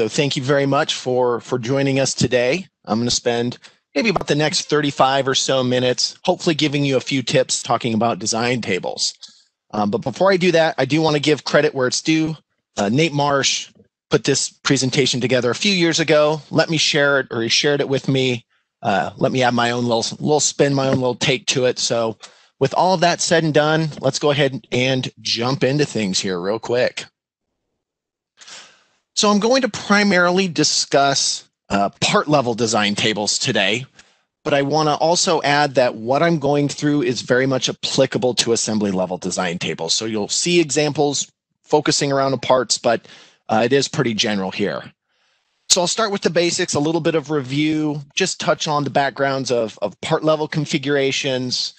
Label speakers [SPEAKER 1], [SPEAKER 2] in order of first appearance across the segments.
[SPEAKER 1] So thank you very much for, for joining us today. I'm going to spend maybe about the next 35 or so minutes, hopefully giving you a few tips talking about design tables. Um, but before I do that, I do want to give credit where it's due. Uh, Nate Marsh put this presentation together a few years ago. Let me share it, or he shared it with me. Uh, let me add my own little, little spin, my own little take to it. So with all of that said and done, let's go ahead and jump into things here real quick. So I'm going to primarily discuss uh, part level design tables today, but I want to also add that what I'm going through is very much applicable to assembly level design tables. So you'll see examples focusing around the parts, but uh, it is pretty general here. So I'll start with the basics, a little bit of review, just touch on the backgrounds of, of part level configurations.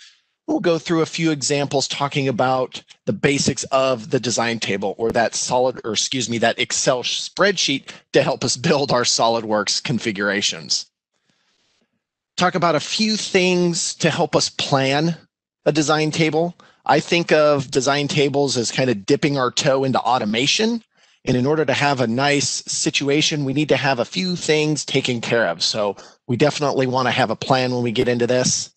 [SPEAKER 1] We'll go through a few examples talking about the basics of the design table or that solid, or excuse me, that Excel spreadsheet to help us build our SolidWorks configurations. Talk about a few things to help us plan a design table. I think of design tables as kind of dipping our toe into automation and in order to have a nice situation, we need to have a few things taken care of. So we definitely want to have a plan when we get into this.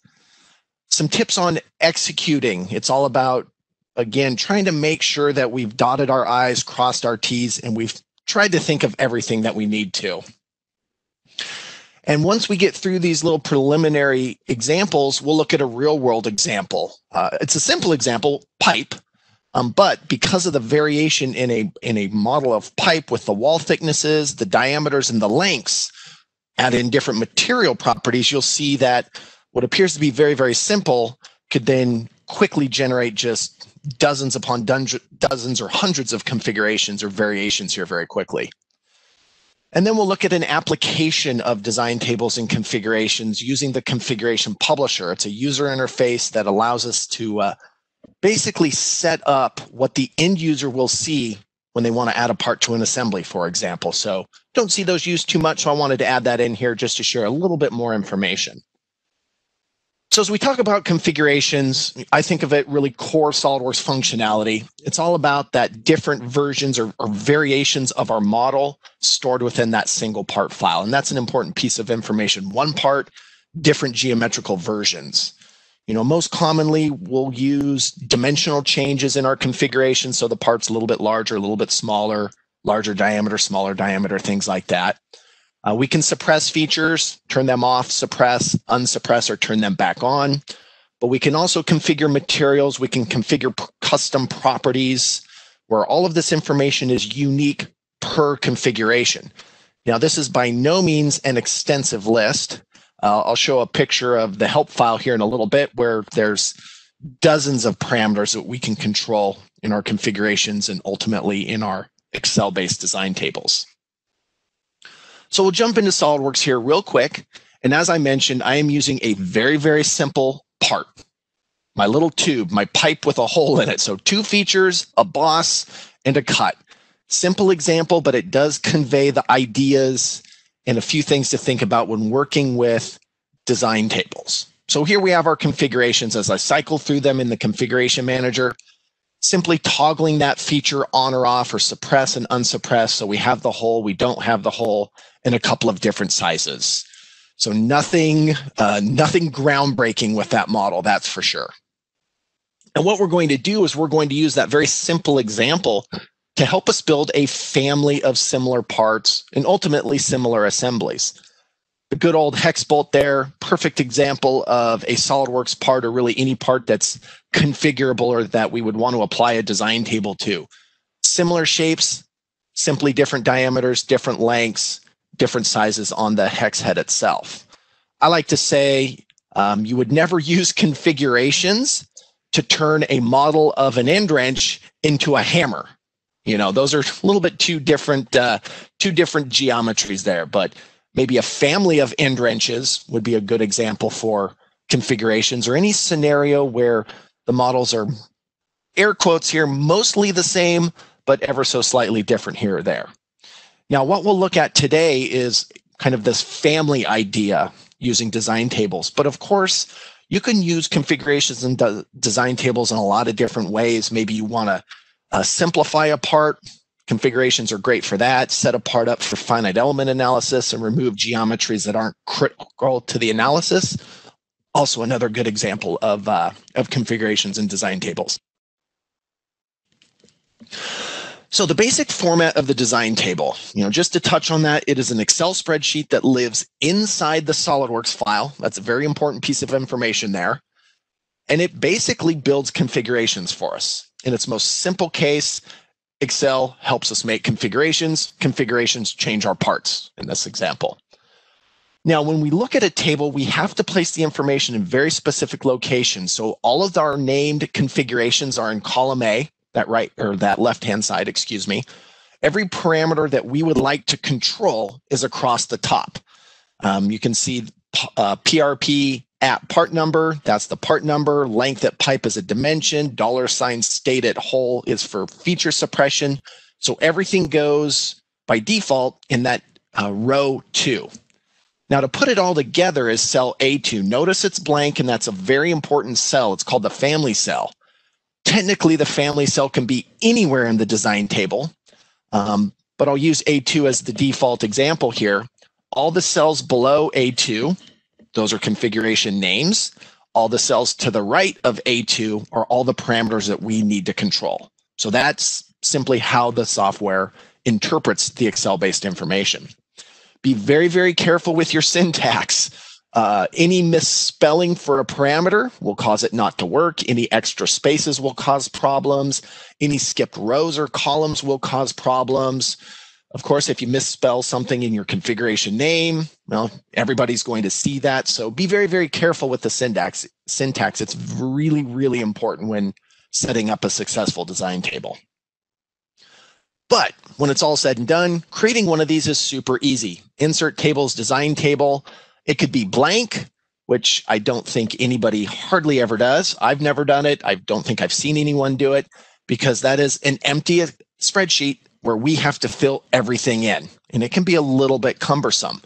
[SPEAKER 1] Some tips on executing. It's all about, again, trying to make sure that we've dotted our I's, crossed our T's, and we've tried to think of everything that we need to. And once we get through these little preliminary examples, we'll look at a real world example. Uh, it's a simple example, pipe, um, but because of the variation in a in a model of pipe with the wall thicknesses, the diameters, and the lengths, and in different material properties, you'll see that what appears to be very very simple could then quickly generate just dozens upon dozens or hundreds of configurations or variations here very quickly. And then we'll look at an application of design tables and configurations using the configuration publisher. It's a user interface that allows us to uh, basically set up what the end user will see when they want to add a part to an assembly, for example. So don't see those used too much, so I wanted to add that in here just to share a little bit more information. So as we talk about configurations, I think of it really core SOLIDWORKS functionality. It's all about that different versions or, or, variations of our model stored within that single part file. And that's an important piece of information. One part, different geometrical versions. You know, most commonly we'll use dimensional changes in our configuration. So the part's a little bit larger, a little bit smaller, larger diameter, smaller diameter, things like that. Uh, we can suppress features, turn them off, suppress, unsuppress, or turn them back on. But we can also configure materials. We can configure custom properties where all of this information is unique per configuration. Now, this is by no means an extensive list. Uh, I'll show a picture of the help file here in a little bit where there's dozens of parameters that we can control in our configurations and ultimately in our Excel-based design tables. So we'll jump into SOLIDWORKS here real quick. And as I mentioned, I am using a very, very simple part. My little tube, my pipe with a hole in it. So two features, a boss, and a cut. Simple example, but it does convey the ideas and a few things to think about when working with design tables. So here we have our configurations as I cycle through them in the configuration manager, simply toggling that feature on or off or suppress and unsuppress. So we have the hole, we don't have the hole in a couple of different sizes. So nothing, uh, nothing groundbreaking with that model, that's for sure. And what we're going to do is we're going to use that very simple example to help us build a family of similar parts and ultimately similar assemblies. The good old hex bolt there, perfect example of a SolidWorks part or really any part that's configurable or that we would want to apply a design table to. Similar shapes, simply different diameters, different lengths, different sizes on the hex head itself. I like to say um, you would never use configurations to turn a model of an end wrench into a hammer you know, those are a little bit too different, uh, two different geometries there, but maybe a family of end wrenches would be a good example for configurations or any scenario where the models are air quotes here, mostly the same, but ever so slightly different here or there. Now, what we'll look at today is kind of this family idea using design tables. But of course, you can use configurations and de design tables in a lot of different ways. Maybe you want to uh, simplify a part, Configurations are great for that. Set a part up for finite element analysis and remove geometries that aren't critical to the analysis. Also another good example of, uh, of configurations and design tables. So the basic format of the design table, you know, just to touch on that, it is an Excel spreadsheet that lives inside the SolidWorks file. That's a very important piece of information there. And it basically builds configurations for us. In its most simple case, Excel helps us make configurations. Configurations change our parts in this example. Now, when we look at a table, we have to place the information in very specific locations. So all of our named configurations are in column A, that right or that left hand side, excuse me, every parameter that we would like to control is across the top. Um, you can see uh, PRP at part number, that's the part number, length at pipe is a dimension, dollar sign state at hole is for feature suppression. So everything goes by default in that uh, row two. Now to put it all together is cell A2. Notice it's blank and that's a very important cell. It's called the family cell technically the family cell can be anywhere in the design table, um, but I'll use A2 as the default example here. All the cells below A2, those are configuration names. All the cells to the right of A2 are all the parameters that we need to control. So that's simply how the software interprets the Excel-based information. Be very, very careful with your syntax. Uh, any misspelling for a parameter will cause it not to work. Any extra spaces will cause problems. Any skipped rows or columns will cause problems. Of course, if you misspell something in your configuration name, well, everybody's going to see that. So be very, very careful with the syntax. Syntax. It's really, really important when setting up a successful design table. But when it's all said and done, creating one of these is super easy. Insert tables, design table. It could be blank, which I don't think anybody hardly ever does. I've never done it. I don't think I've seen anyone do it because that is an empty spreadsheet where we have to fill everything in, and it can be a little bit cumbersome.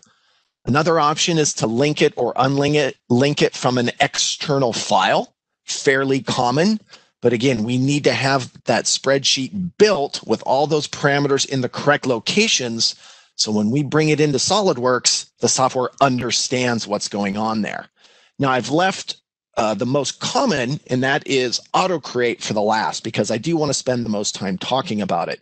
[SPEAKER 1] Another option is to link it or unlink it, link it from an external file, fairly common. But again, we need to have that spreadsheet built with all those parameters in the correct locations so when we bring it into SolidWorks, the software understands what's going on there. Now I've left uh, the most common, and that is auto create for the last, because I do want to spend the most time talking about it.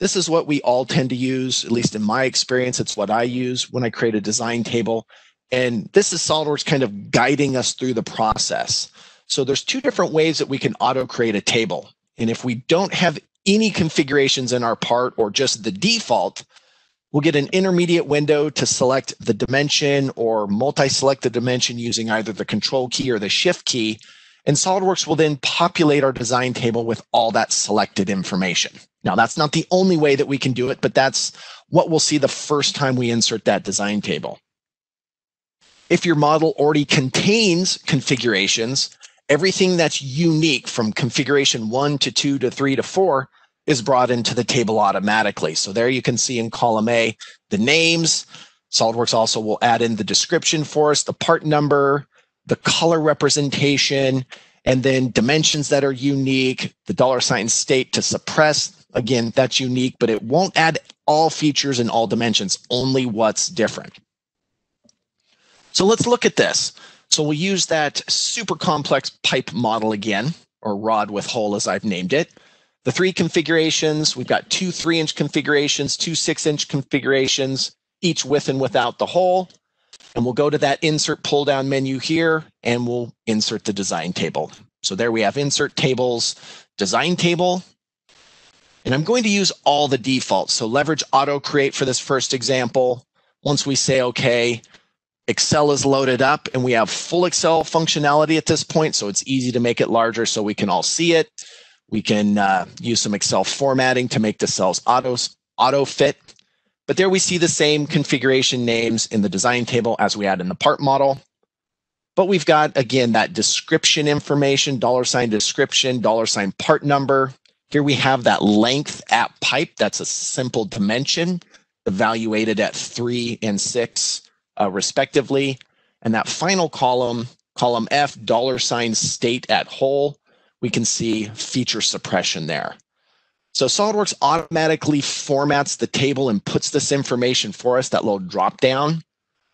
[SPEAKER 1] This is what we all tend to use, at least in my experience, it's what I use when I create a design table. And this is SolidWorks kind of guiding us through the process. So there's two different ways that we can auto create a table. And if we don't have any configurations in our part or just the default, We'll get an intermediate window to select the dimension or multi-select the dimension using either the control key or the shift key. And SOLIDWORKS will then populate our design table with all that selected information. Now, that's not the only way that we can do it, but that's what we'll see the first time we insert that design table. If your model already contains configurations, everything that's unique from configuration one to two to three to four is brought into the table automatically. So there you can see in column A, the names. SOLIDWORKS also will add in the description for us, the part number, the color representation, and then dimensions that are unique, the dollar sign state to suppress. Again, that's unique, but it won't add all features and all dimensions, only what's different. So let's look at this. So we'll use that super complex pipe model again, or rod with hole as I've named it the three configurations. We've got two three inch configurations, two six inch configurations, each with and without the hole. And we'll go to that insert pull down menu here and we'll insert the design table. So there we have insert tables, design table. And I'm going to use all the defaults. So leverage auto create for this first example. Once we say OK, Excel is loaded up and we have full Excel functionality at this point. So it's easy to make it larger so we can all see it. We can uh, use some Excel formatting to make the cells auto, auto fit. But there we see the same configuration names in the design table as we had in the part model. But we've got, again, that description information, dollar sign description, dollar sign part number. Here we have that length at pipe. That's a simple dimension evaluated at three and six, uh, respectively. And that final column, column F, dollar sign state at hole we can see feature suppression there. So SOLIDWORKS automatically formats the table and puts this information for us, that little drop down.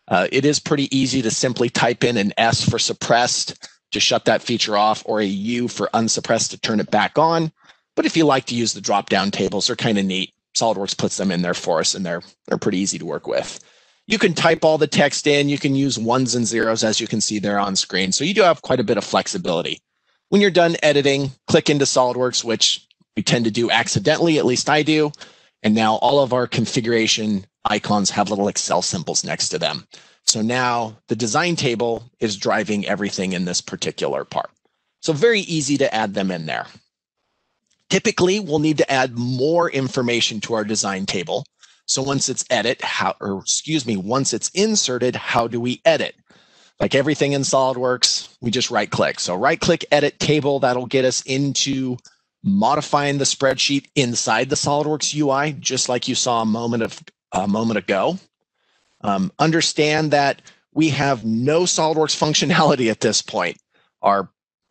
[SPEAKER 1] Uh, it is pretty easy to simply type in an S for suppressed to shut that feature off or a U for unsuppressed to turn it back on. But if you like to use the drop down tables, they're kind of neat. SOLIDWORKS puts them in there for us and they're, they're pretty easy to work with. You can type all the text in. You can use ones and zeros as you can see there on screen. So you do have quite a bit of flexibility. When you're done editing, click into SOLIDWORKS, which we tend to do accidentally, at least I do. And now all of our configuration icons have little Excel symbols next to them. So now the design table is driving everything in this particular part. So very easy to add them in there. Typically, we'll need to add more information to our design table. So once it's edit, how, or excuse me, once it's inserted, how do we edit? Like everything in SolidWorks, we just right click. So right click edit table, that'll get us into modifying the spreadsheet inside the SolidWorks UI, just like you saw a moment of a moment ago. Um, understand that we have no SolidWorks functionality at this point. Our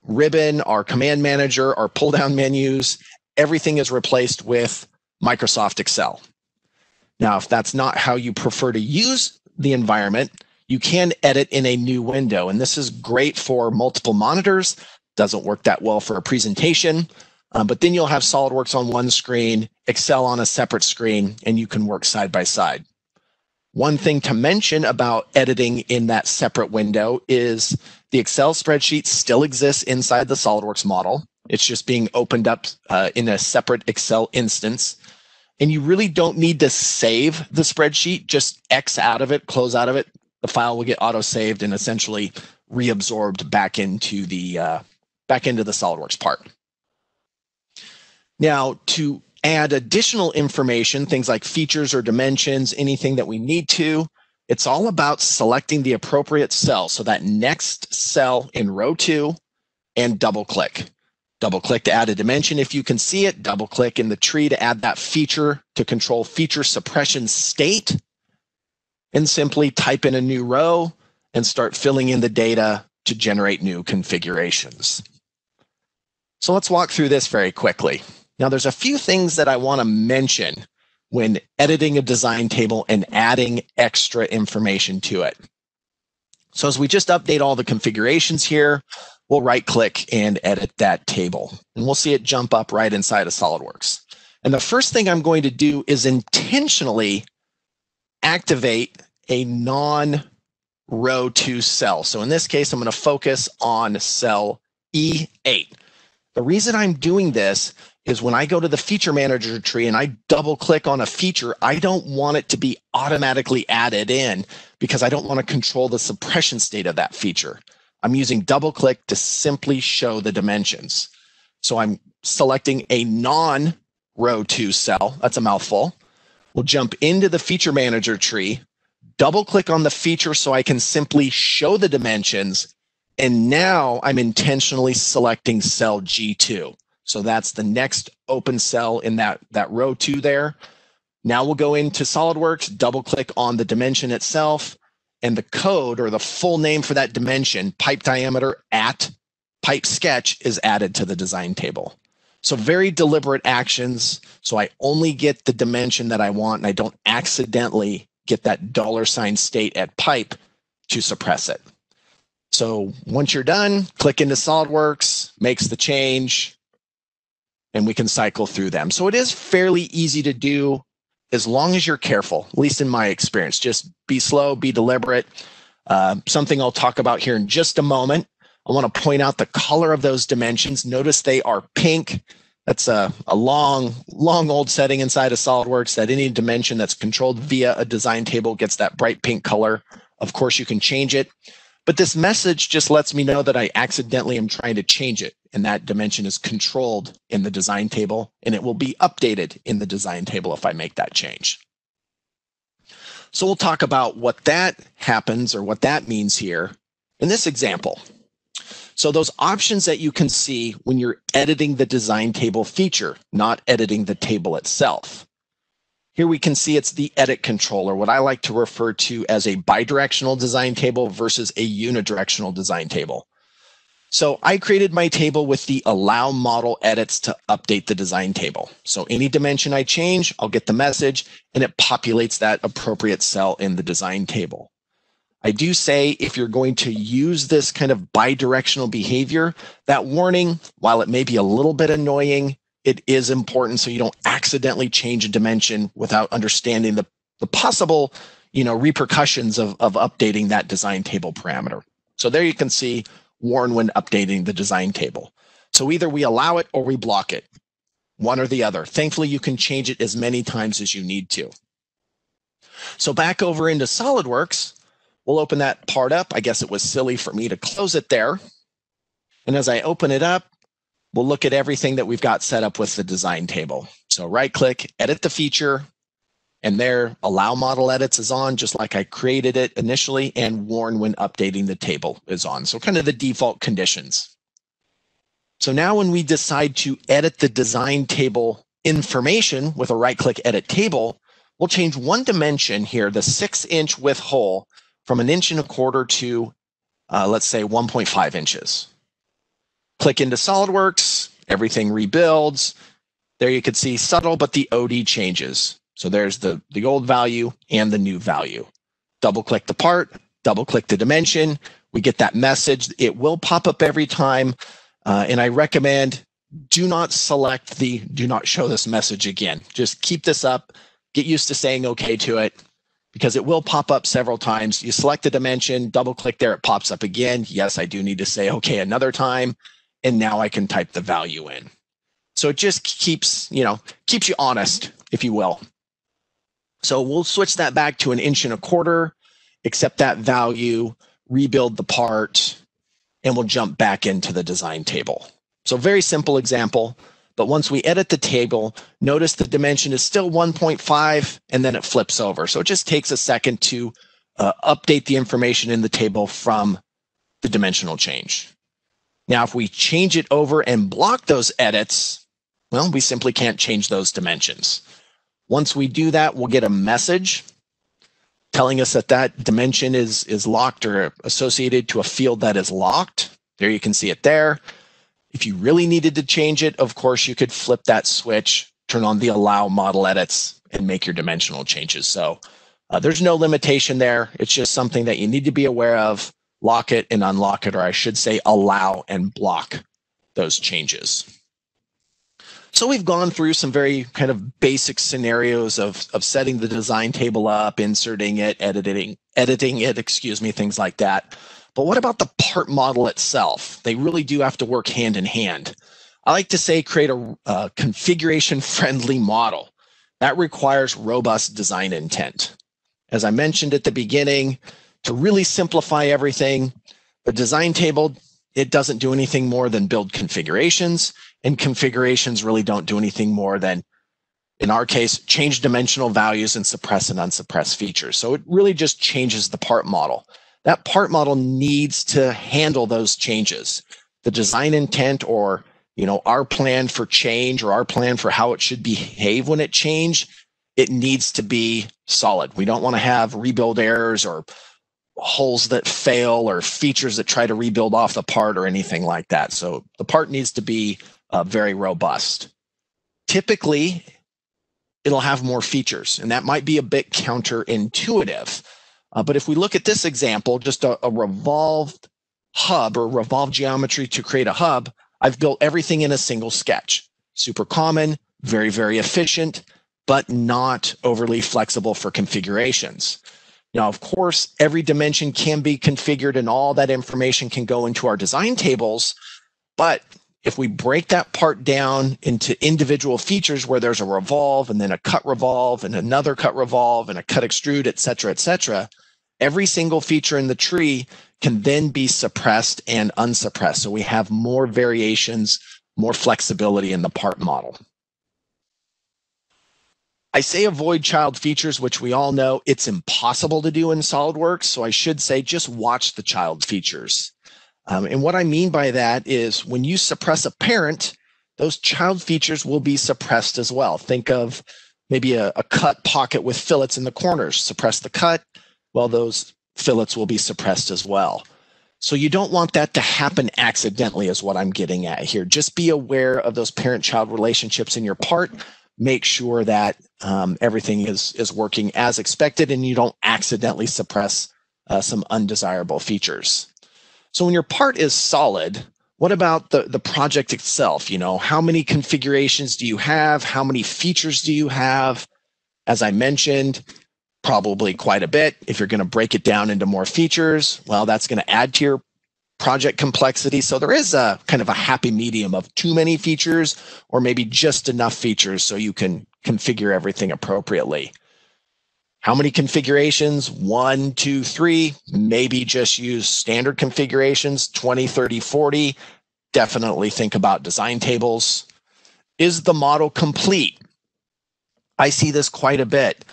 [SPEAKER 1] ribbon, our command manager, our pull down menus, everything is replaced with Microsoft Excel. Now, if that's not how you prefer to use the environment, you can edit in a new window. And this is great for multiple monitors. Doesn't work that well for a presentation. Um, but then you'll have SolidWorks on one screen, Excel on a separate screen, and you can work side by side. One thing to mention about editing in that separate window is the Excel spreadsheet still exists inside the SolidWorks model. It's just being opened up uh, in a separate Excel instance. And you really don't need to save the spreadsheet, just X out of it, close out of it. The file will get auto saved and essentially reabsorbed back into the uh, back into the SolidWorks part. Now, to add additional information, things like features or dimensions, anything that we need to, it's all about selecting the appropriate cell. So that next cell in row two and double click. Double click to add a dimension if you can see it. Double click in the tree to add that feature to control feature suppression state. And simply type in a new row and start filling in the data to generate new configurations. So let's walk through this very quickly. Now, there's a few things that I want to mention when editing a design table and adding extra information to it. So as we just update all the configurations here, we'll right click and edit that table. And we'll see it jump up right inside of SOLIDWORKS. And the first thing I'm going to do is intentionally activate a non row two cell. So in this case, I'm going to focus on cell E8. The reason I'm doing this is when I go to the feature manager tree and I double click on a feature, I don't want it to be automatically added in because I don't want to control the suppression state of that feature. I'm using double click to simply show the dimensions. So I'm selecting a non row two cell. That's a mouthful. We'll jump into the feature manager tree, double click on the feature so I can simply show the dimensions. And now I'm intentionally selecting cell G2. So that's the next open cell in that, that row two there. Now we'll go into SolidWorks, double click on the dimension itself and the code or the full name for that dimension, pipe diameter at pipe sketch is added to the design table. So very deliberate actions. So I only get the dimension that I want and I don't accidentally get that dollar sign state at pipe to suppress it. So once you're done, click into SolidWorks, makes the change, and we can cycle through them. So it is fairly easy to do as long as you're careful, at least in my experience. Just be slow, be deliberate. Uh, something I'll talk about here in just a moment. I want to point out the color of those dimensions. Notice they are pink. That's a, a long, long old setting inside of SolidWorks that any dimension that's controlled via a design table gets that bright pink color. Of course, you can change it. But this message just lets me know that I accidentally am trying to change it. And that dimension is controlled in the design table and it will be updated in the design table if I make that change. So we'll talk about what that happens or what that means here in this example. So those options that you can see when you're editing the design table feature, not editing the table itself. Here we can see it's the edit controller, what I like to refer to as a bidirectional design table versus a unidirectional design table. So I created my table with the allow model edits to update the design table. So any dimension I change, I'll get the message and it populates that appropriate cell in the design table. I do say if you're going to use this kind of bidirectional behavior, that warning, while it may be a little bit annoying, it is important so you don't accidentally change a dimension without understanding the, the possible you know, repercussions of, of updating that design table parameter. So there you can see warn when updating the design table. So either we allow it or we block it, one or the other. Thankfully, you can change it as many times as you need to. So back over into SolidWorks, we'll open that part up. I guess it was silly for me to close it there. And as I open it up, we'll look at everything that we've got set up with the design table. So right click, edit the feature, and there allow model edits is on just like I created it initially and warn when updating the table is on. So kind of the default conditions. So now when we decide to edit the design table information with a right click edit table, we'll change one dimension here, the six inch width hole from an inch and a quarter to uh, let's say 1.5 inches. Click into SolidWorks, everything rebuilds. There you can see subtle, but the OD changes. So there's the, the old value and the new value. Double click the part, double click the dimension. We get that message. It will pop up every time. Uh, and I recommend do not select the do not show this message again. Just keep this up, get used to saying okay to it because it will pop up several times. You select the dimension, double click there, it pops up again. Yes, I do need to say okay another time. And now I can type the value in. So it just keeps, you know, keeps you honest, if you will. So we'll switch that back to an inch and a quarter, accept that value, rebuild the part, and we'll jump back into the design table. So very simple example, but once we edit the table, notice the dimension is still 1.5 and then it flips over. So it just takes a second to uh, update the information in the table from the dimensional change. Now, if we change it over and block those edits, well, we simply can't change those dimensions. Once we do that, we'll get a message telling us that that dimension is, is locked or associated to a field that is locked. There you can see it there. If you really needed to change it, of course, you could flip that switch, turn on the allow model edits and make your dimensional changes. So uh, there's no limitation there. It's just something that you need to be aware of, lock it and unlock it, or I should say allow and block those changes. So we've gone through some very kind of basic scenarios of, of setting the design table up, inserting it, editing, editing it, excuse me, things like that. But what about the part model itself? They really do have to work hand in hand. I like to say create a, a configuration friendly model. That requires robust design intent. As I mentioned at the beginning, to really simplify everything, the design table, it doesn't do anything more than build configurations and configurations really don't do anything more than in our case change dimensional values and suppress and unsuppress features. So it really just changes the part model. That part model needs to handle those changes. The design intent or you know our plan for change or our plan for how it should behave when it change it needs to be solid. We don't want to have rebuild errors or holes that fail or features that try to rebuild off the part or anything like that. So the part needs to be uh, very robust. Typically, it'll have more features, and that might be a bit counterintuitive. Uh, but if we look at this example, just a, a revolved hub or revolved geometry to create a hub, I've built everything in a single sketch. Super common, very, very efficient, but not overly flexible for configurations. Now, of course, every dimension can be configured and all that information can go into our design tables, but if we break that part down into individual features where there's a revolve and then a cut revolve and another cut revolve and a cut extrude, et cetera, et cetera, every single feature in the tree can then be suppressed and unsuppressed. So we have more variations, more flexibility in the part model. I say avoid child features, which we all know it's impossible to do in SolidWorks. So I should say just watch the child features. Um, and what I mean by that is when you suppress a parent, those child features will be suppressed as well. Think of maybe a, a cut pocket with fillets in the corners. Suppress the cut, well, those fillets will be suppressed as well. So you don't want that to happen accidentally, is what I'm getting at here. Just be aware of those parent-child relationships in your part. Make sure that um, everything is is working as expected, and you don't accidentally suppress uh, some undesirable features. So when your part is solid, what about the, the project itself? You know, how many configurations do you have? How many features do you have? As I mentioned, probably quite a bit. If you're going to break it down into more features, well, that's going to add to your project complexity. So there is a kind of a happy medium of too many features or maybe just enough features so you can configure everything appropriately. How many configurations? One, two, three. Maybe just use standard configurations, 20, 30, 40. Definitely think about design tables. Is the model complete? I see this quite a bit.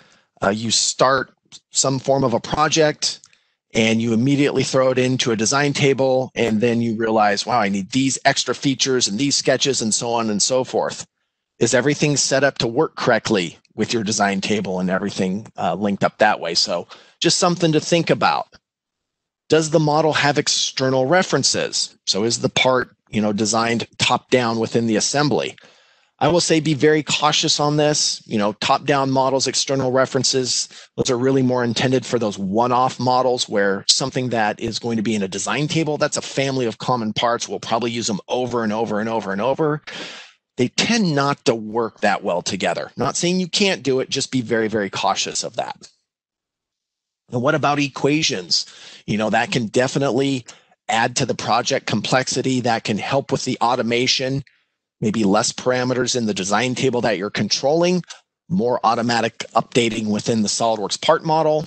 [SPEAKER 1] Uh, you start some form of a project and you immediately throw it into a design table and then you realize wow i need these extra features and these sketches and so on and so forth is everything set up to work correctly with your design table and everything uh, linked up that way so just something to think about does the model have external references so is the part you know designed top down within the assembly I will say be very cautious on this. You know, top down models, external references, those are really more intended for those one off models where something that is going to be in a design table, that's a family of common parts. We'll probably use them over and over and over and over. They tend not to work that well together. Not saying you can't do it, just be very, very cautious of that. And what about equations? You know, that can definitely add to the project complexity, that can help with the automation maybe less parameters in the design table that you're controlling, more automatic updating within the SolidWorks part model.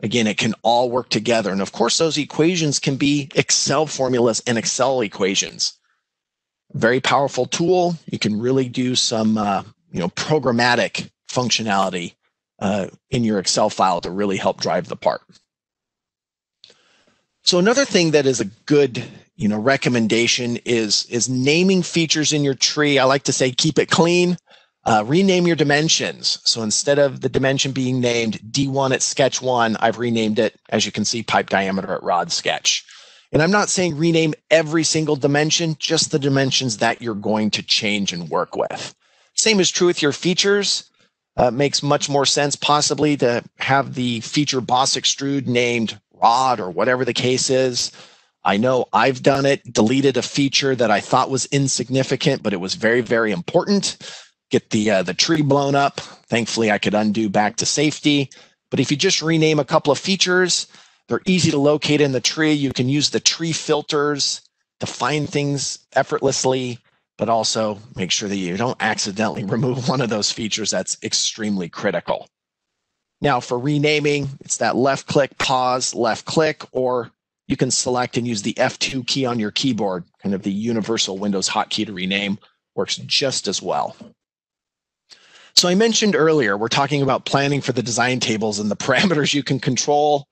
[SPEAKER 1] Again, it can all work together. And of course, those equations can be Excel formulas and Excel equations. Very powerful tool. You can really do some, uh, you know, programmatic functionality uh, in your Excel file to really help drive the part. So another thing that is a good you know recommendation is is naming features in your tree i like to say keep it clean uh, rename your dimensions so instead of the dimension being named d1 at sketch 1 i've renamed it as you can see pipe diameter at rod sketch and i'm not saying rename every single dimension just the dimensions that you're going to change and work with same is true with your features uh, makes much more sense possibly to have the feature boss extrude named rod or whatever the case is I know I've done it, deleted a feature that I thought was insignificant, but it was very, very important. Get the uh, the tree blown up. Thankfully, I could undo back to safety. But if you just rename a couple of features, they're easy to locate in the tree. You can use the tree filters to find things effortlessly, but also make sure that you don't accidentally remove one of those features that's extremely critical. Now, for renaming, it's that left click, pause, left click, or you can select and use the F2 key on your keyboard, kind of the universal Windows hotkey to rename, works just as well. So I mentioned earlier, we're talking about planning for the design tables and the parameters you can control.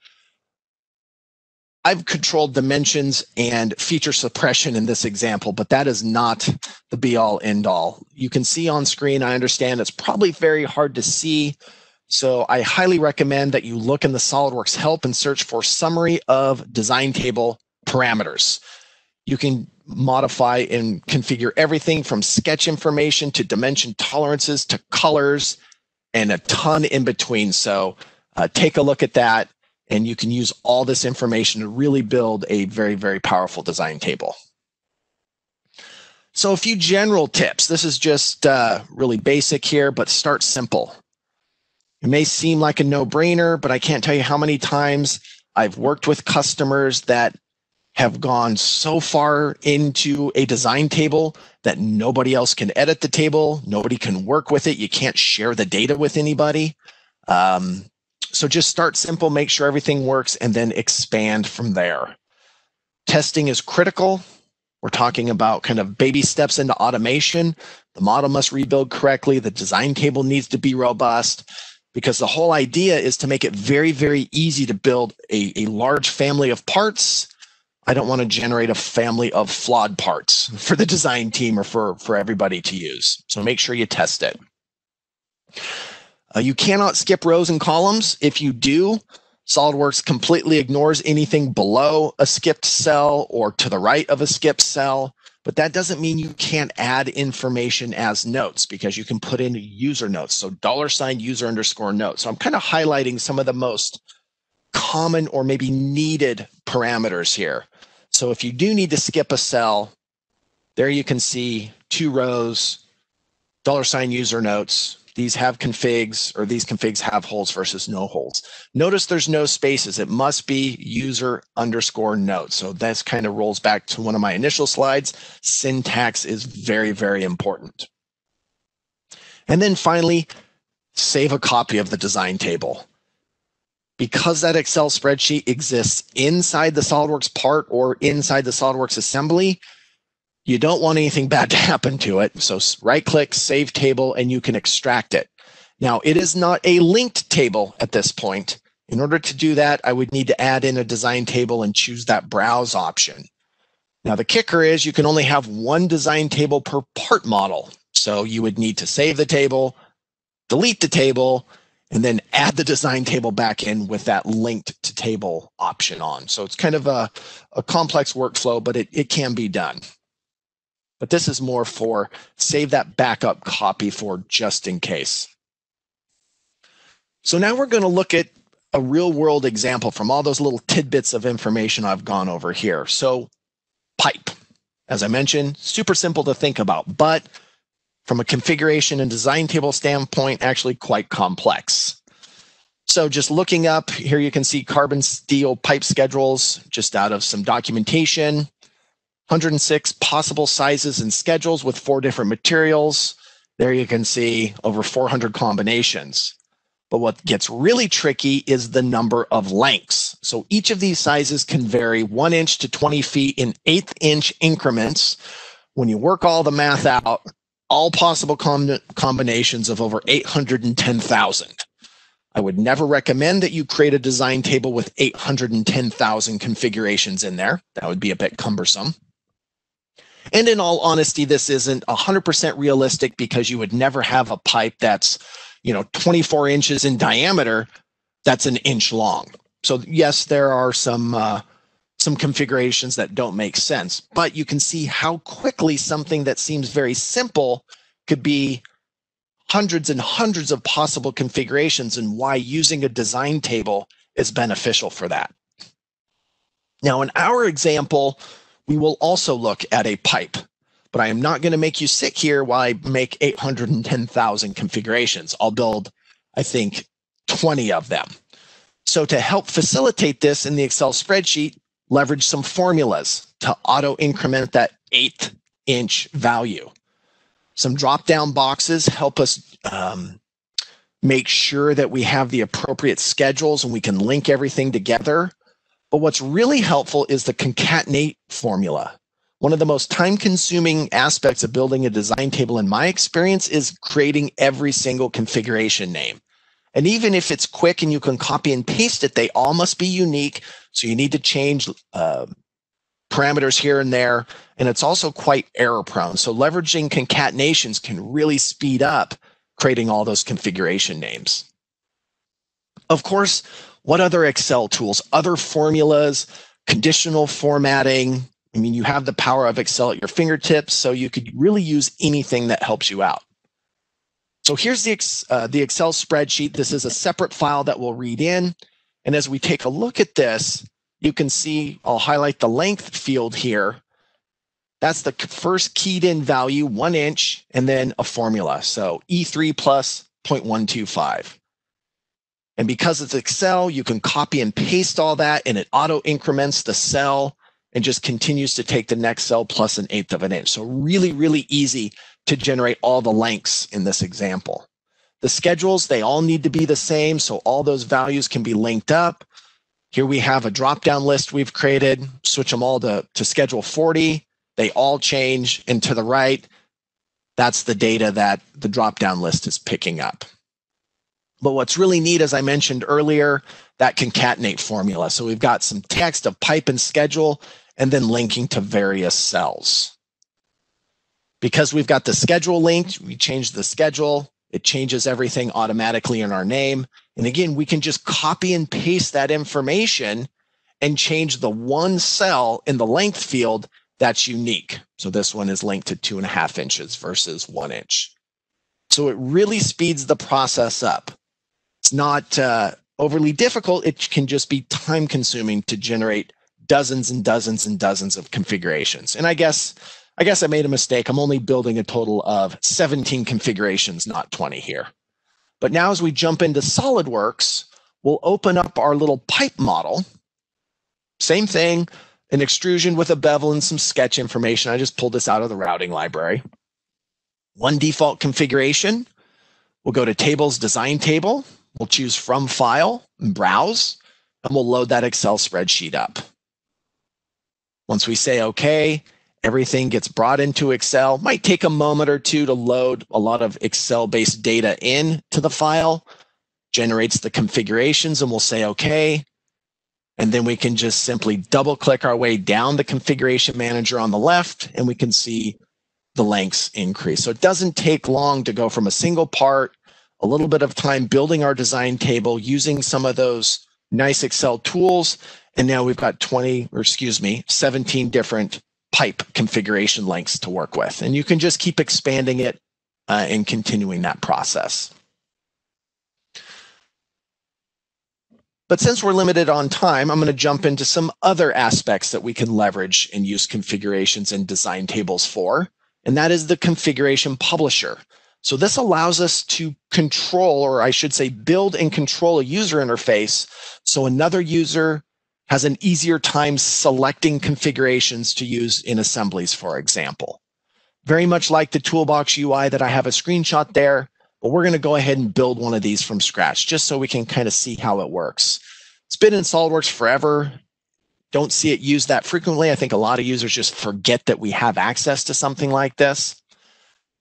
[SPEAKER 1] I've controlled dimensions and feature suppression in this example, but that is not the be all end all. You can see on screen, I understand it's probably very hard to see so I highly recommend that you look in the SolidWorks help and search for summary of design table parameters. You can modify and configure everything from sketch information to dimension tolerances to colors and a ton in between. So uh, take a look at that and you can use all this information to really build a very, very powerful design table. So a few general tips. This is just uh, really basic here, but start simple. It may seem like a no brainer, but I can't tell you how many times I've worked with customers that have gone so far into a design table that nobody else can edit the table, nobody can work with it, you can't share the data with anybody. Um, so just start simple, make sure everything works, and then expand from there. Testing is critical. We're talking about kind of baby steps into automation. The model must rebuild correctly. The design table needs to be robust because the whole idea is to make it very, very easy to build a, a large family of parts. I don't want to generate a family of flawed parts for the design team or for, for everybody to use. So make sure you test it. Uh, you cannot skip rows and columns. If you do, SOLIDWORKS completely ignores anything below a skipped cell or to the right of a skipped cell. But that doesn't mean you can't add information as notes because you can put in user notes. So dollar sign user underscore notes. So I'm kind of highlighting some of the most common or maybe needed parameters here. So if you do need to skip a cell, there you can see two rows, dollar sign user notes, these have configs or these configs have holes versus no holes. Notice there's no spaces. It must be user underscore note. So this kind of rolls back to one of my initial slides. Syntax is very, very important. And then finally, save a copy of the design table. Because that Excel spreadsheet exists inside the SOLIDWORKS part or inside the SOLIDWORKS assembly, you don't want anything bad to happen to it. So right click, save table, and you can extract it. Now, it is not a linked table at this point. In order to do that, I would need to add in a design table and choose that browse option. Now, the kicker is you can only have one design table per part model. So you would need to save the table, delete the table, and then add the design table back in with that linked to table option on. So it's kind of a, a complex workflow, but it, it can be done but this is more for save that backup copy for just in case. So now we're going to look at a real world example from all those little tidbits of information I've gone over here. So pipe, as I mentioned, super simple to think about, but from a configuration and design table standpoint, actually quite complex. So just looking up here, you can see carbon steel pipe schedules just out of some documentation. 106 possible sizes and schedules with four different materials. There you can see over 400 combinations. But what gets really tricky is the number of lengths. So each of these sizes can vary one inch to 20 feet in eighth inch increments. When you work all the math out, all possible com combinations of over 810,000. I would never recommend that you create a design table with 810,000 configurations in there. That would be a bit cumbersome. And in all honesty, this isn't 100% realistic because you would never have a pipe that's, you know, 24 inches in diameter that's an inch long. So yes, there are some uh, some configurations that don't make sense, but you can see how quickly something that seems very simple could be hundreds and hundreds of possible configurations and why using a design table is beneficial for that. Now, in our example, we will also look at a pipe, but I am not going to make you sit here while I make 810,000 configurations. I'll build, I think, 20 of them. So to help facilitate this in the Excel spreadsheet, leverage some formulas to auto increment that eighth inch value. Some drop down boxes help us um, make sure that we have the appropriate schedules and we can link everything together. But what's really helpful is the concatenate formula. One of the most time consuming aspects of building a design table in my experience is creating every single configuration name. And even if it's quick and you can copy and paste it, they all must be unique. So you need to change uh, parameters here and there. And it's also quite error prone. So leveraging concatenations can really speed up creating all those configuration names. Of course, what other Excel tools, other formulas, conditional formatting? I mean, you have the power of Excel at your fingertips, so you could really use anything that helps you out. So here's the, uh, the Excel spreadsheet. This is a separate file that we'll read in. And as we take a look at this, you can see, I'll highlight the length field here. That's the first keyed in value, one inch, and then a formula. So E3 plus 0.125. And because it's Excel, you can copy and paste all that and it auto increments the cell and just continues to take the next cell plus an eighth of an inch. So really, really easy to generate all the lengths in this example. The schedules, they all need to be the same. So all those values can be linked up. Here we have a drop-down list we've created, switch them all to, to schedule 40. They all change and to the right, that's the data that the drop-down list is picking up. But what's really neat, as I mentioned earlier, that concatenate formula. So we've got some text of pipe and schedule and then linking to various cells. Because we've got the schedule linked, we change the schedule. It changes everything automatically in our name. And again, we can just copy and paste that information and change the one cell in the length field that's unique. So this one is linked to two and a half inches versus one inch. So it really speeds the process up. Not uh, overly difficult. It can just be time consuming to generate dozens and dozens and dozens of configurations. And I guess I guess I made a mistake. I'm only building a total of 17 configurations, not 20 here. But now as we jump into SolidWorks, we'll open up our little pipe model. Same thing, an extrusion with a bevel and some sketch information. I just pulled this out of the routing library. One default configuration. We'll go to Tables Design Table. We'll choose From File and Browse, and we'll load that Excel spreadsheet up. Once we say OK, everything gets brought into Excel. Might take a moment or two to load a lot of Excel-based data in to the file, generates the configurations, and we'll say OK. And then we can just simply double click our way down the configuration manager on the left, and we can see the lengths increase. So it doesn't take long to go from a single part, a little bit of time building our design table, using some of those nice Excel tools. And now we've got 20, or excuse me, 17 different pipe configuration lengths to work with. And you can just keep expanding it uh, and continuing that process. But since we're limited on time, I'm going to jump into some other aspects that we can leverage and use configurations and design tables for, and that is the configuration publisher. So this allows us to control, or I should say build and control a user interface so another user has an easier time selecting configurations to use in assemblies, for example. Very much like the Toolbox UI that I have a screenshot there, but we're going to go ahead and build one of these from scratch just so we can kind of see how it works. It's been in SOLIDWORKS forever. Don't see it used that frequently. I think a lot of users just forget that we have access to something like this.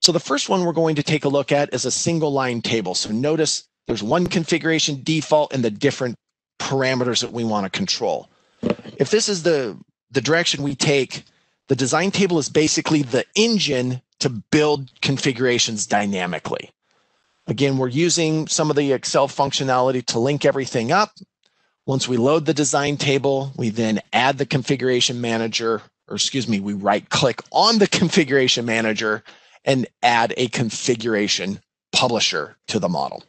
[SPEAKER 1] So the first one we're going to take a look at is a single line table. So notice there's one configuration default and the different parameters that we want to control. If this is the, the direction we take, the design table is basically the engine to build configurations dynamically. Again, we're using some of the Excel functionality to link everything up. Once we load the design table, we then add the configuration manager, or excuse me, we right click on the configuration manager and add a configuration publisher to the model.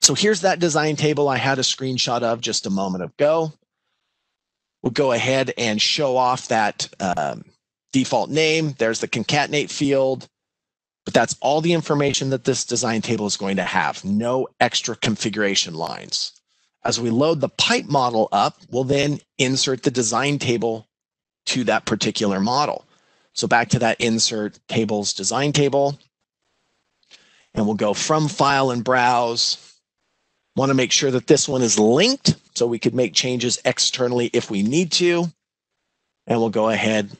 [SPEAKER 1] So here's that design table I had a screenshot of just a moment ago. We'll go ahead and show off that um, default name. There's the concatenate field, but that's all the information that this design table is going to have. No extra configuration lines. As we load the pipe model up, we'll then insert the design table to that particular model. So back to that insert tables design table. And we'll go from file and browse Want to make sure that this one is linked so we could make changes externally if we need to. And we'll go ahead,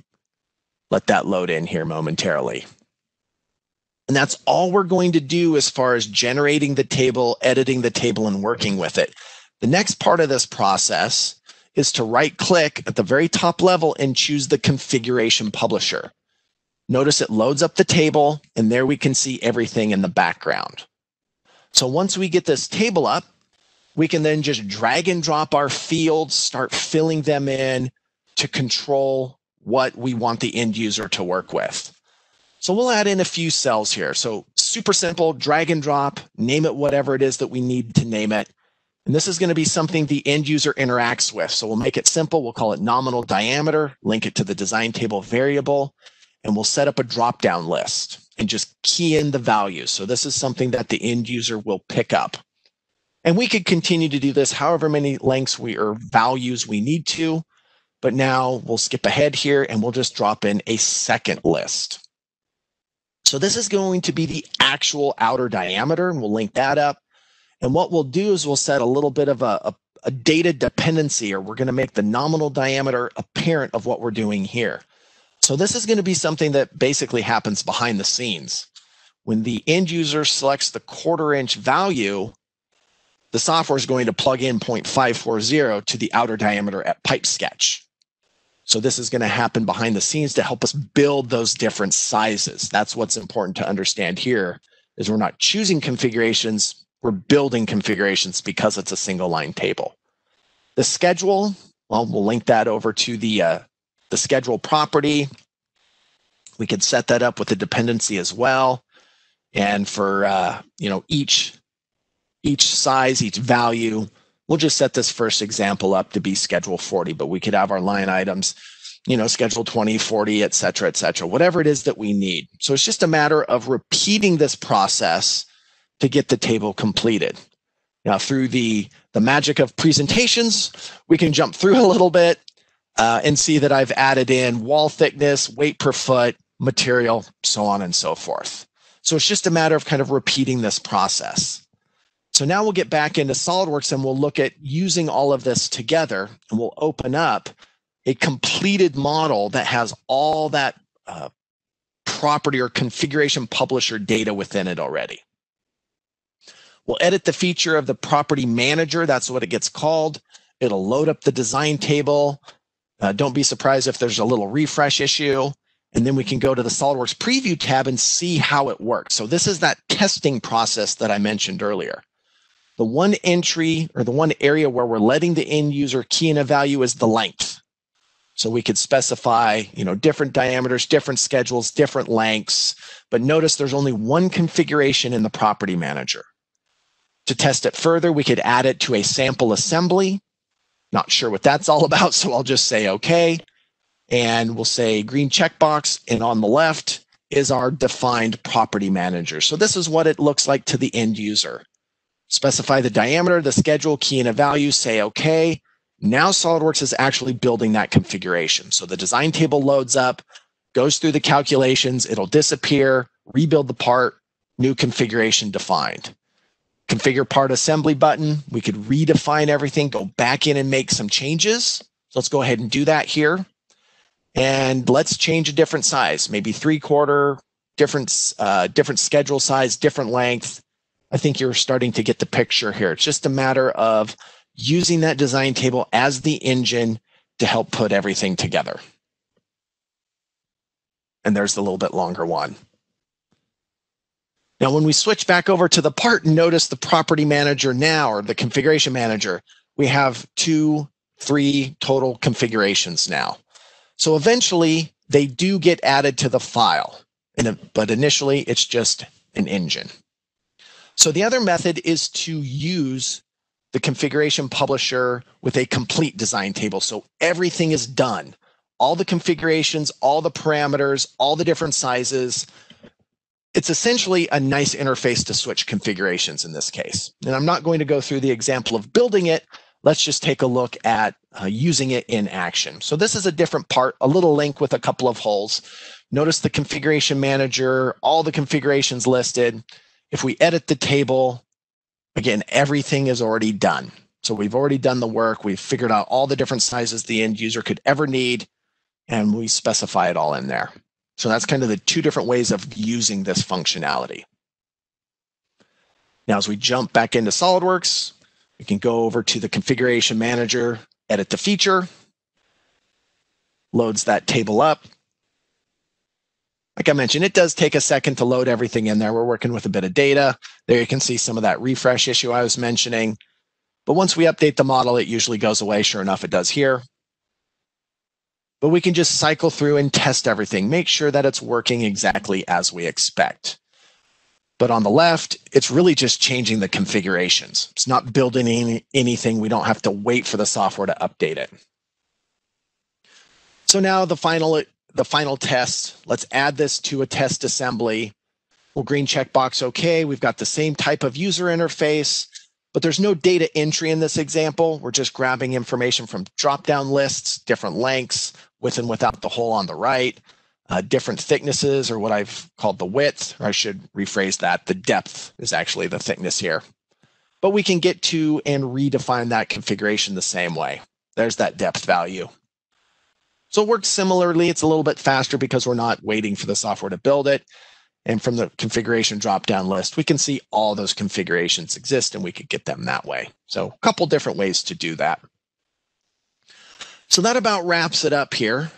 [SPEAKER 1] let that load in here momentarily. And that's all we're going to do as far as generating the table, editing the table, and working with it. The next part of this process is to right click at the very top level and choose the configuration publisher. Notice it loads up the table and there we can see everything in the background. So once we get this table up, we can then just drag and drop our fields, start filling them in to control what we want the end user to work with. So we'll add in a few cells here. So super simple, drag and drop, name it whatever it is that we need to name it. And this is going to be something the end user interacts with. So we'll make it simple. We'll call it nominal diameter, link it to the design table variable, and we'll set up a drop down list and just key in the values. So this is something that the end user will pick up. And we could continue to do this however many lengths we or values we need to. But now we'll skip ahead here and we'll just drop in a second list. So this is going to be the actual outer diameter and we'll link that up. And what we'll do is we'll set a little bit of a, a, a data dependency or we're going to make the nominal diameter apparent of what we're doing here. So this is going to be something that basically happens behind the scenes. When the end user selects the quarter inch value, the software is going to plug in 0.540 to the outer diameter at pipe sketch. So this is going to happen behind the scenes to help us build those different sizes. That's what's important to understand here is we're not choosing configurations. We're building configurations because it's a single line table. The schedule, well, we'll link that over to the, uh, the schedule property. We could set that up with a dependency as well. And for, uh, you know, each, each size, each value, we'll just set this first example up to be schedule 40, but we could have our line items, you know, schedule 20, 40, et cetera, et cetera, whatever it is that we need. So it's just a matter of repeating this process to get the table completed. Now, through the, the magic of presentations, we can jump through a little bit uh, and see that I've added in wall thickness, weight per foot, material, so on and so forth. So it's just a matter of kind of repeating this process. So now we'll get back into SolidWorks and we'll look at using all of this together and we'll open up a completed model that has all that uh, property or configuration publisher data within it already. We'll edit the feature of the property manager. That's what it gets called. It'll load up the design table. Uh, don't be surprised if there's a little refresh issue. And then we can go to the SOLIDWORKS preview tab and see how it works. So this is that testing process that I mentioned earlier. The one entry or the one area where we're letting the end user key in a value is the length. So we could specify, you know, different diameters, different schedules, different lengths. But notice there's only one configuration in the property manager. To test it further, we could add it to a sample assembly. Not sure what that's all about, so I'll just say okay and we'll say green checkbox. And on the left is our defined property manager. So this is what it looks like to the end user. Specify the diameter, the schedule, key in a value, say okay. Now SOLIDWORKS is actually building that configuration. So the design table loads up, goes through the calculations, it'll disappear, rebuild the part, new configuration defined. Configure part assembly button. We could redefine everything, go back in and make some changes. So let's go ahead and do that here and let's change a different size, maybe three quarter, different, uh, different schedule size, different length. I think you're starting to get the picture here. It's just a matter of using that design table as the engine to help put everything together. And there's the little bit longer one. Now, when we switch back over to the part, and notice the property manager now or the configuration manager, we have two, three total configurations now. So eventually they do get added to the file, but initially it's just an engine. So the other method is to use the configuration publisher with a complete design table. So everything is done. All the configurations, all the parameters, all the different sizes. It's essentially a nice interface to switch configurations in this case. And I'm not going to go through the example of building it, let's just take a look at uh, using it in action. So this is a different part, a little link with a couple of holes. Notice the configuration manager, all the configurations listed. If we edit the table, again, everything is already done. So we've already done the work. We've figured out all the different sizes the end user could ever need, and we specify it all in there. So that's kind of the two different ways of using this functionality. Now, as we jump back into SOLIDWORKS, we can go over to the configuration manager, edit the feature, loads that table up. Like I mentioned, it does take a second to load everything in there. We're working with a bit of data. There you can see some of that refresh issue I was mentioning. But once we update the model, it usually goes away. Sure enough, it does here. But we can just cycle through and test everything, make sure that it's working exactly as we expect. But on the left, it's really just changing the configurations. It's not building any, anything. We don't have to wait for the software to update it. So now the final, the final test, let's add this to a test assembly. We'll green checkbox OK. We've got the same type of user interface, but there's no data entry in this example. We're just grabbing information from drop-down lists, different lengths, with and without the hole on the right uh, different thicknesses or what I've called the width, or I should rephrase that. The depth is actually the thickness here. But we can get to and redefine that configuration the same way. There's that depth value. So it works similarly. It's a little bit faster because we're not waiting for the software to build it. And from the configuration drop-down list, we can see all those configurations exist and we could get them that way. So a couple different ways to do that. So that about wraps it up here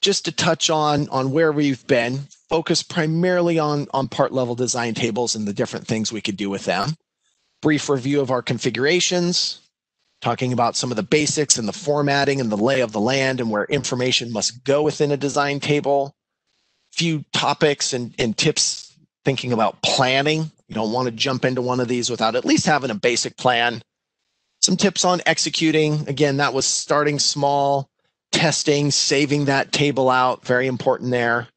[SPEAKER 1] just to touch on on where we've been, focus primarily on on part level design tables and the different things we could do with them. brief review of our configurations, talking about some of the basics and the formatting and the lay of the land and where information must go within a design table. Few topics and, and tips thinking about planning. You don't want to jump into one of these without at least having a basic plan. Some tips on executing. Again, that was starting small, testing, saving that table out, very important there.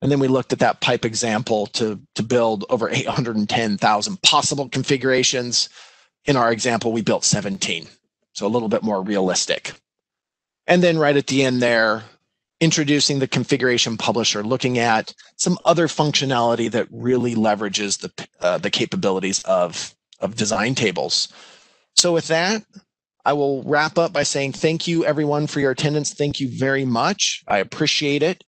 [SPEAKER 1] And then we looked at that pipe example to, to build over 810,000 possible configurations. In our example, we built 17, so a little bit more realistic. And then right at the end there, introducing the configuration publisher, looking at some other functionality that really leverages the, uh, the capabilities of, of design tables. So with that, I will wrap up by saying thank you everyone for your attendance. Thank you very much. I appreciate it.